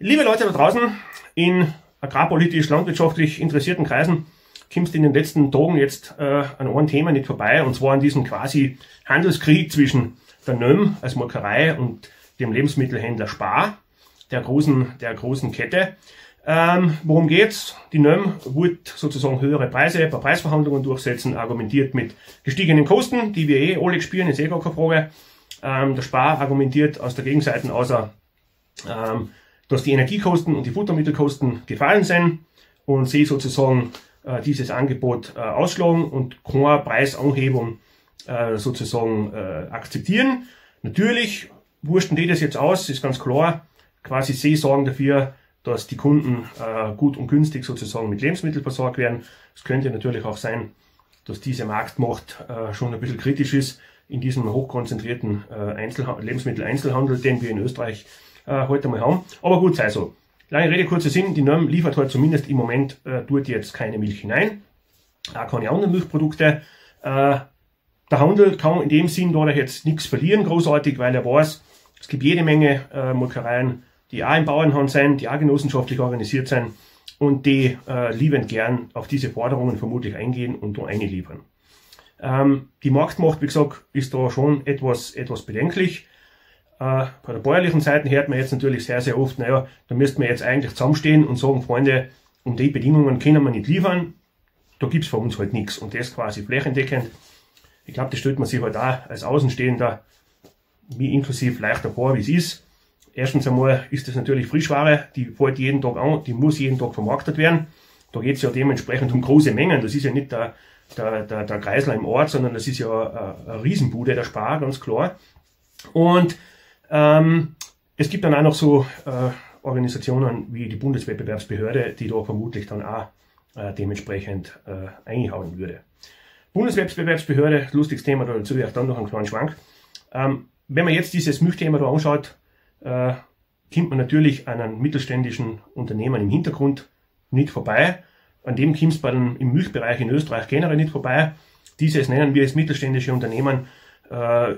Liebe Leute da draußen, in agrarpolitisch, landwirtschaftlich interessierten Kreisen kommst in den letzten Tagen jetzt äh, an einem Thema nicht vorbei, und zwar an diesem quasi Handelskrieg zwischen der NÖM als Molkerei und dem Lebensmittelhändler Spar, der großen, der großen Kette. Ähm, worum geht's? Die NÖM wird sozusagen höhere Preise bei Preisverhandlungen durchsetzen, argumentiert mit gestiegenen Kosten, die wir eh alle spielen, ist eh gar keine Frage. Ähm, der Spar argumentiert aus der Gegenseite außer ähm, dass die Energiekosten und die Futtermittelkosten gefallen sind und sie sozusagen äh, dieses Angebot äh, ausschlagen und keine Preisanhebung äh, sozusagen äh, akzeptieren. Natürlich wursten die das jetzt aus, ist ganz klar. Quasi sie sorgen dafür, dass die Kunden äh, gut und günstig sozusagen mit Lebensmitteln versorgt werden. Es könnte natürlich auch sein, dass diese Marktmacht äh, schon ein bisschen kritisch ist in diesem hochkonzentrierten äh, Einzelha Lebensmitteleinzelhandel, den wir in Österreich äh, heute mal haben. Aber gut, sei so. Lange Rede, kurzer Sinn, die Norm liefert halt zumindest im Moment äh, dort jetzt keine Milch hinein, auch keine anderen Milchprodukte. Äh, der Handel kann in dem Sinn dadurch jetzt nichts verlieren, großartig, weil er weiß, es gibt jede Menge äh, Molkereien, die auch im Bauernhand sind, die auch genossenschaftlich organisiert sind und die äh, liebend gern auf diese Forderungen vermutlich eingehen und da einliefern. Ähm, die Marktmacht, wie gesagt, ist da schon etwas, etwas bedenklich. Äh, bei der bäuerlichen Seite hört man jetzt natürlich sehr, sehr oft, naja, da müssten wir jetzt eigentlich zusammenstehen und sagen, Freunde, um die Bedingungen können wir nicht liefern, da gibt's für uns halt nichts. Und das quasi flächendeckend. Ich glaube, das stellt man sich halt auch als Außenstehender, wie inklusiv leichter vor, wie es ist. Erstens einmal ist das natürlich Frischware, die fällt jeden Tag an, die muss jeden Tag vermarktet werden. Da geht's ja dementsprechend um große Mengen. Das ist ja nicht der, der, der, der Kreisler im Ort, sondern das ist ja eine, eine Riesenbude, der Spar, ganz klar. Und ähm, es gibt dann auch noch so äh, Organisationen wie die Bundeswettbewerbsbehörde, die da vermutlich dann auch äh, dementsprechend äh, einhauen würde. Bundeswettbewerbsbehörde, lustiges Thema, dazu auch dann noch einen kleinen Schwank. Ähm, wenn man jetzt dieses Milchthema da anschaut, äh, kommt man natürlich an einem mittelständischen Unternehmen im Hintergrund nicht vorbei. An dem kommt man im Milchbereich in Österreich generell nicht vorbei. Dieses nennen wir als mittelständische Unternehmen. Äh,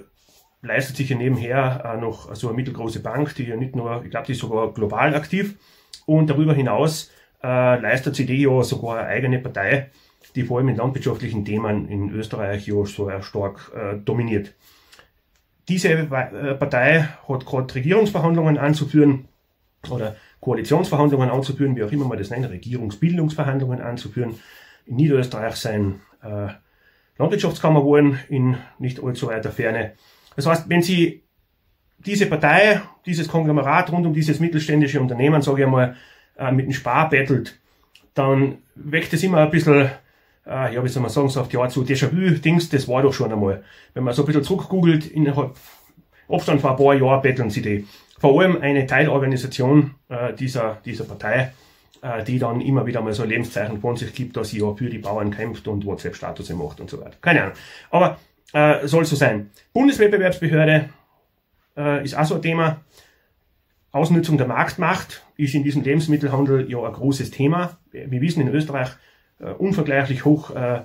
leistet sich ja nebenher auch noch so eine mittelgroße Bank, die ja nicht nur, ich glaube, die ist sogar global aktiv. Und darüber hinaus äh, leistet sie die ja sogar eine eigene Partei, die vor allem in landwirtschaftlichen Themen in Österreich ja so stark äh, dominiert. Diese äh, Partei hat gerade Regierungsverhandlungen anzuführen oder Koalitionsverhandlungen anzuführen, wie auch immer man das nennt, Regierungsbildungsverhandlungen anzuführen. In Niederösterreich sein äh, Landwirtschaftskammerwahlen in nicht allzu weiter Ferne. Das heißt, wenn Sie diese Partei, dieses Konglomerat rund um dieses mittelständische Unternehmen, sage ich einmal, äh, mit dem Spar bettelt, dann weckt es immer ein bisschen, äh, ja, wie soll man sagen, so auf die Art so Déjà-vu-Dings, das war doch schon einmal. Wenn man so ein bisschen zurückgoogelt, innerhalb Abstand von ein paar Jahren betteln sie die. Vor allem eine Teilorganisation äh, dieser, dieser Partei, äh, die dann immer wieder mal so ein Lebenszeichen von sich gibt, dass sie ja für die Bauern kämpft und WhatsApp-Status macht und so weiter. Keine Ahnung. Aber äh, soll so sein. Bundeswettbewerbsbehörde äh, ist auch so ein Thema. Ausnutzung der Marktmacht ist in diesem Lebensmittelhandel ja ein großes Thema. Wir wissen in Österreich äh, unvergleichlich hoch äh,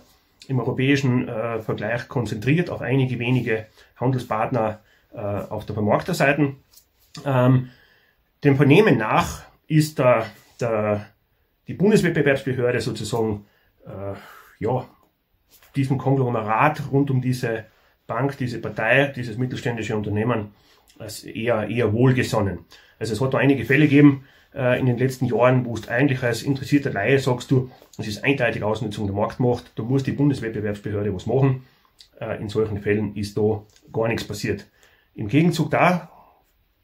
im europäischen äh, Vergleich konzentriert auf einige wenige Handelspartner äh, auf der Vermarkterseite. Ähm, dem Vernehmen nach ist der, der, die Bundeswettbewerbsbehörde sozusagen äh, ja, diesem Konglomerat rund um diese Bank, diese Partei, dieses mittelständische Unternehmen als eher, eher wohlgesonnen. Also es hat da einige Fälle gegeben äh, in den letzten Jahren, wo du eigentlich als interessierter Laie sagst du, es ist eindeutig Ausnutzung der Marktmacht, da muss die Bundeswettbewerbsbehörde was machen. Äh, in solchen Fällen ist da gar nichts passiert. Im Gegenzug da,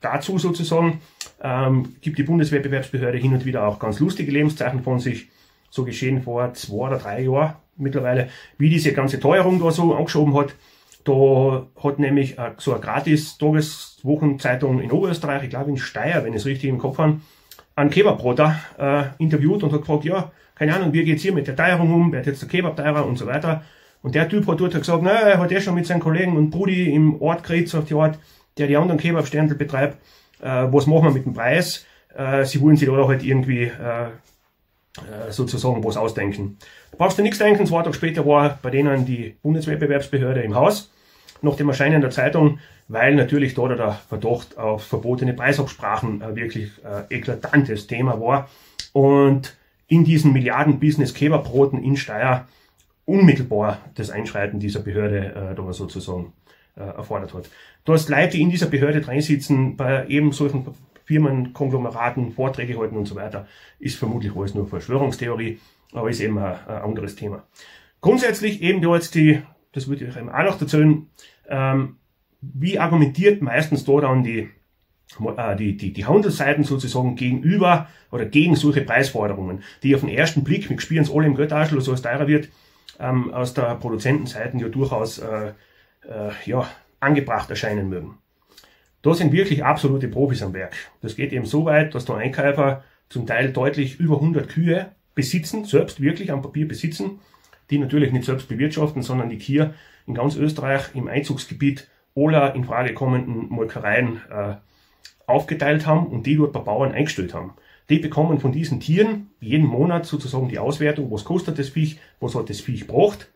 dazu sozusagen ähm, gibt die Bundeswettbewerbsbehörde hin und wieder auch ganz lustige Lebenszeichen von sich. So geschehen vor zwei oder drei Jahren mittlerweile, wie diese ganze Teuerung da so angeschoben hat. Da hat nämlich so eine gratis Tageswochenzeitung in Oberösterreich, ich glaube in Steyr, wenn ich es richtig im Kopf habe, einen Kebabroter äh, interviewt und hat gefragt, ja, keine Ahnung, wie geht's hier mit der Teuerung um, wer hat jetzt der Kebab teurer und so weiter. Und der Typ hat dort gesagt, na, er hat ja schon mit seinen Kollegen und Brudi im Ort geredet, auf die Art, der die anderen Kebabständel betreibt, äh, was machen wir mit dem Preis? Äh, sie wollen sich da halt irgendwie äh, äh, sozusagen was ausdenken. Da brauchst du nichts denken, zwei Tage später war bei denen die Bundeswettbewerbsbehörde im Haus nach dem Erscheinen der Zeitung, weil natürlich dort der Verdacht auf verbotene Preisabsprachen äh, wirklich äh, eklatantes Thema war und in diesen Milliarden-Business Käberbroten in Steyr unmittelbar das Einschreiten dieser Behörde äh, da sozusagen äh, erfordert hat. Du hast Leute, die in dieser Behörde drin sitzen, bei eben solchen Firmen, Konglomeraten, Vorträge halten und so weiter, ist vermutlich alles nur Verschwörungstheorie, aber ist eben ein, anderes Thema. Grundsätzlich eben da jetzt die, das würde ich eben auch noch erzählen, ähm, wie argumentiert meistens da dann die, äh, die, die, die Handelsseiten sozusagen gegenüber oder gegen solche Preisforderungen, die auf den ersten Blick, wir spielen es alle im Göttaschel, so es teurer wird, ähm, aus der Produzentenseiten ja durchaus äh, äh, ja, angebracht erscheinen mögen. Da sind wirklich absolute Profis am Werk. Das geht eben so weit, dass da Einkäufer zum Teil deutlich über 100 Kühe besitzen, selbst wirklich am Papier besitzen, die natürlich nicht selbst bewirtschaften, sondern die hier in ganz Österreich im Einzugsgebiet aller in Frage kommenden Molkereien äh, aufgeteilt haben und die dort bei Bauern eingestellt haben. Die bekommen von diesen Tieren jeden Monat sozusagen die Auswertung, was kostet das Viech, was hat das Viech braucht.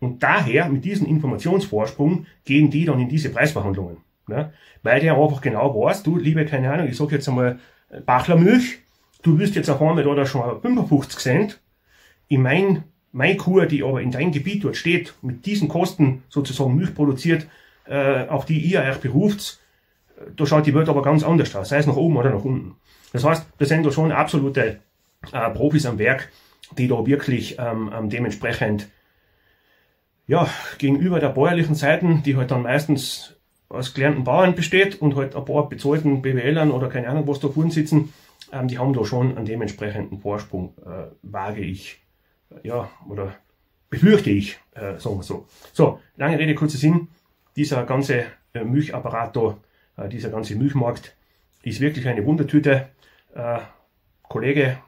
Und daher, mit diesem Informationsvorsprung, gehen die dann in diese Preisverhandlungen. Ne? Weil der einfach genau weiß, du, liebe, keine Ahnung, ich sag jetzt einmal äh, Bachlermilch, du wirst jetzt auf einmal da, schon 55 Cent. In mein, mein Kur, die aber in deinem Gebiet dort steht, mit diesen Kosten sozusagen Milch produziert, äh, auf die ihr euch beruft, da schaut die Welt aber ganz anders aus, sei es nach oben oder nach unten. Das heißt, da sind da schon absolute äh, Profis am Werk, die da wirklich ähm, ähm, dementsprechend ja, gegenüber der bäuerlichen Seiten, die halt dann meistens aus gelernten Bauern besteht und halt ein paar bezahlten BWLern oder keine Ahnung was da vorne sitzen, ähm, die haben da schon einen dementsprechenden Vorsprung, äh, wage ich, ja, oder befürchte ich, äh, sagen wir so. So, lange Rede, kurzer Sinn, dieser ganze äh, Milchapparat da, äh, dieser ganze Milchmarkt ist wirklich eine Wundertüte. Äh, Kollege,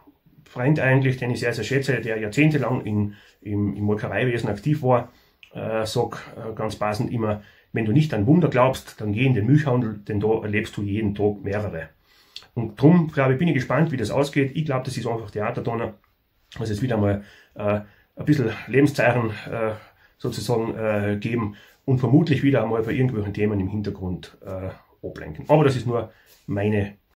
Freund eigentlich, den ich sehr, sehr schätze, der jahrzehntelang in, im, im Molkereiwesen aktiv war, äh, sag äh, ganz passend immer, wenn du nicht an Wunder glaubst, dann geh in den Milchhandel, denn da erlebst du jeden Tag mehrere. Und drum, glaube ich, bin ich gespannt, wie das ausgeht. Ich glaube, das ist einfach Theaterdonner, dass es wieder mal äh, ein bisschen Lebenszeichen äh, sozusagen äh, geben und vermutlich wieder einmal bei irgendwelchen Themen im Hintergrund äh, ablenken. Aber das ist nur meine